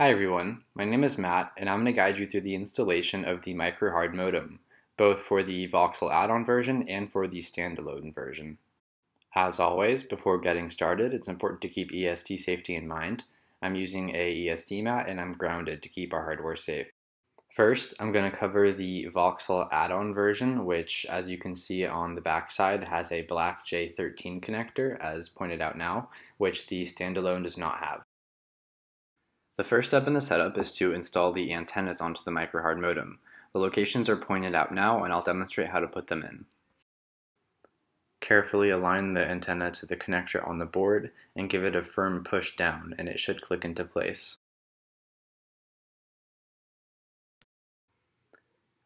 Hi everyone, my name is Matt and I'm going to guide you through the installation of the MicroHard modem, both for the VOXL add-on version and for the standalone version. As always, before getting started, it's important to keep ESD safety in mind. I'm using a ESD mat and I'm grounded to keep our hardware safe. First, I'm going to cover the VOXL add-on version, which as you can see on the back side has a black J13 connector, as pointed out now, which the standalone does not have. The first step in the setup is to install the antennas onto the MicroHard modem. The locations are pointed out now and I'll demonstrate how to put them in. Carefully align the antenna to the connector on the board and give it a firm push down and it should click into place.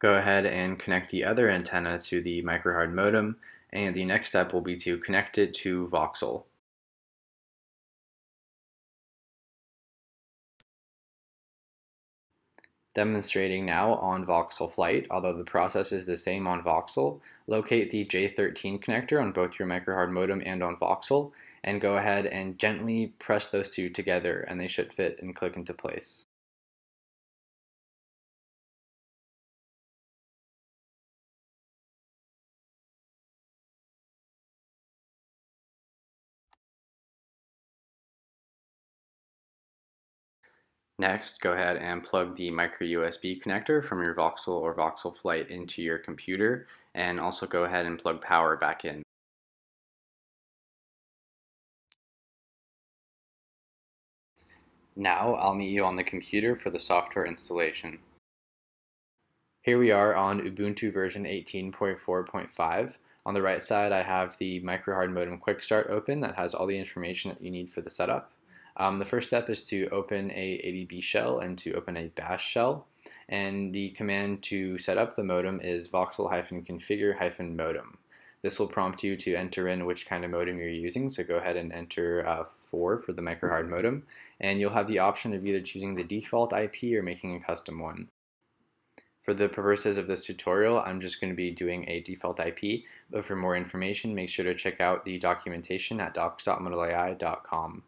Go ahead and connect the other antenna to the MicroHard modem and the next step will be to connect it to VOXL. Demonstrating now on VOXL Flight, although the process is the same on VOXL, locate the J13 connector on both your MicroHard modem and on VOXL, and go ahead and gently press those two together and they should fit and click into place. Next, go ahead and plug the micro USB connector from your VOXL or VOXL Flight into your computer and also go ahead and plug power back in. Now I'll meet you on the computer for the software installation. Here we are on Ubuntu version 18.4.5. On the right side I have the MicroHard Modem Quick Start open that has all the information that you need for the setup. Um, the first step is to open a ADB shell and to open a bash shell. And the command to set up the modem is voxl-configure-modem. This will prompt you to enter in which kind of modem you're using, so go ahead and enter uh, 4 for the MicroHard modem, and you'll have the option of either choosing the default IP or making a custom one. For the purposes of this tutorial, I'm just going to be doing a default IP, but for more information, make sure to check out the documentation at docs.modalai.com.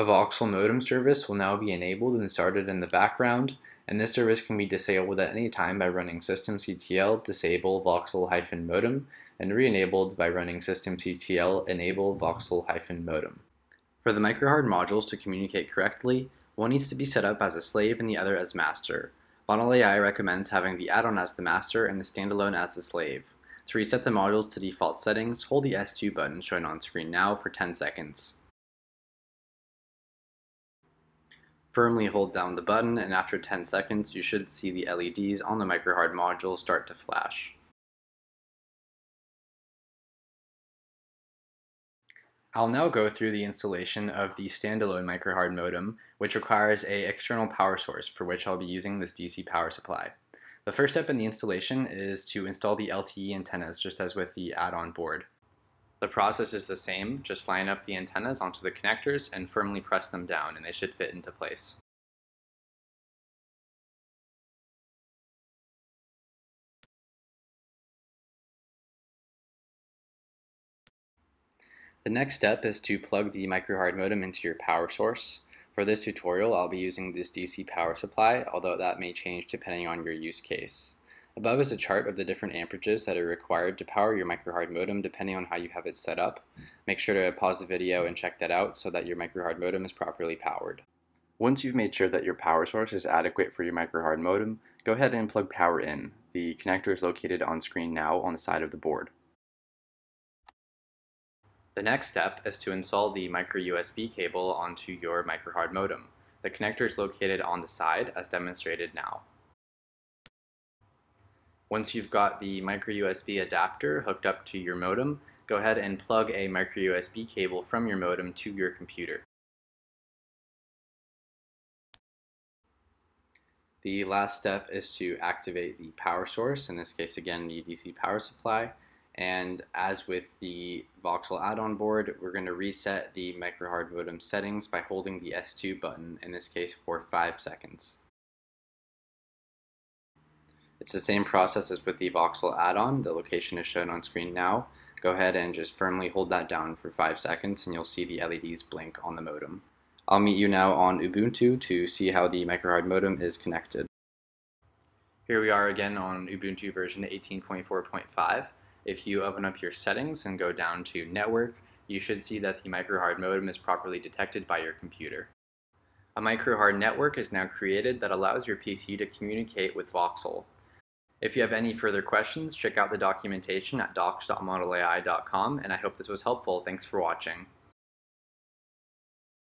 A voxl modem service will now be enabled and started in the background, and this service can be disabled at any time by running systemctl disable voxl-modem and re-enabled by running systemctl enable voxl-modem. For the MicroHard modules to communicate correctly, one needs to be set up as a slave and the other as master. ModalAI recommends having the add-on as the master and the standalone as the slave. To reset the modules to default settings, hold the S2 button shown on screen now for 10 seconds. Firmly hold down the button and after 10 seconds you should see the LEDs on the MicroHard module start to flash. I'll now go through the installation of the standalone MicroHard modem, which requires a external power source for which I'll be using this DC power supply. The first step in the installation is to install the LTE antennas just as with the add-on board. The process is the same, just line up the antennas onto the connectors and firmly press them down and they should fit into place. The next step is to plug the MicroHard modem into your power source. For this tutorial, I'll be using this DC power supply, although that may change depending on your use case. Above is a chart of the different amperages that are required to power your MicroHard modem depending on how you have it set up. Make sure to pause the video and check that out so that your MicroHard modem is properly powered. Once you've made sure that your power source is adequate for your MicroHard modem, go ahead and plug power in. The connector is located on screen now on the side of the board. The next step is to install the micro USB cable onto your MicroHard modem. The connector is located on the side as demonstrated now. Once you've got the micro USB adapter hooked up to your modem, go ahead and plug a micro USB cable from your modem to your computer. The last step is to activate the power source, in this case again the DC power supply, and as with the VOXL add-on board, we're going to reset the MicroHard modem settings by holding the S2 button, in this case for 5 seconds. It's the same process as with the VOXL add-on. The location is shown on screen now. Go ahead and just firmly hold that down for 5 seconds and you'll see the LEDs blink on the modem. I'll meet you now on Ubuntu to see how the microhard modem is connected. Here we are again on Ubuntu version 18.4.5. If you open up your settings and go down to network, you should see that the microhard modem is properly detected by your computer. A microhard network is now created that allows your PC to communicate with VOXL. If you have any further questions, check out the documentation at docs.modalai.com and I hope this was helpful. Thanks for watching.